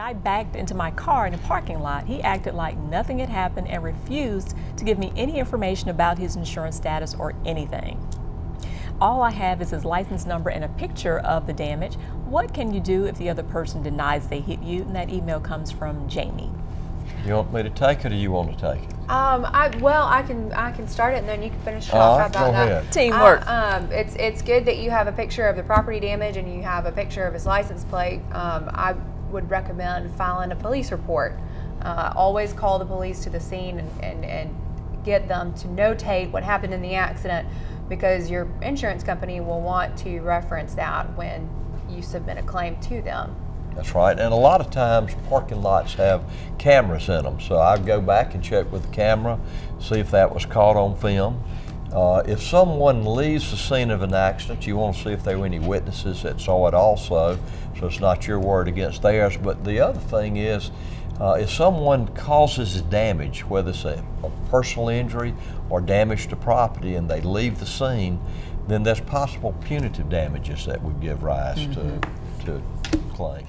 guy backed into my car in a parking lot. He acted like nothing had happened and refused to give me any information about his insurance status or anything. All I have is his license number and a picture of the damage. What can you do if the other person denies they hit you? And that email comes from Jamie. You want me to take it or you want to take it? Um, I well, I can I can start it and then you can finish it All off. How right, about go that? ahead. Teamwork. Uh, um, it's it's good that you have a picture of the property damage and you have a picture of his license plate. Um, I would recommend filing a police report. Uh, always call the police to the scene and, and, and get them to notate what happened in the accident because your insurance company will want to reference that when you submit a claim to them. That's right. And a lot of times parking lots have cameras in them. So I go back and check with the camera, see if that was caught on film. Uh, if someone leaves the scene of an accident, you want to see if there were any witnesses that saw it also. So it's not your word against theirs. But the other thing is, uh, if someone causes damage, whether it's a, a personal injury or damage to property, and they leave the scene, then there's possible punitive damages that would give rise to, to claim.